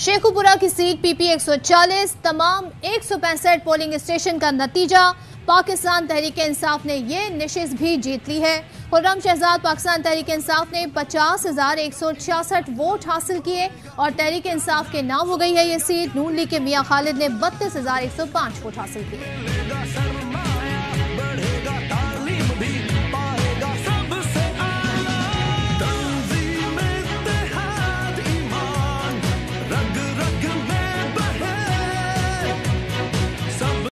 शेखुपुरा की seat PP 140 तमाम एक सौ पैंसठ पोलिंग स्टेशन का नतीजा। पाकिस्तान तहरीक इंसाफ ने ये निशिस भी जीत ली है। खुर्रम शहजाद पाकिस्तान तहरीक इंसाफ ने पचास हज़ार एक सौ छियासठ वोट हासिल किए और तहरीक इंसाफ के नाम हो गई है ये सीट। नून लीग के मियाँ खालिद ने बत्तीस हज़ार एक सौ पाँच वोट हासिल किए।